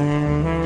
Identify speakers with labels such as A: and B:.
A: Mm-hmm.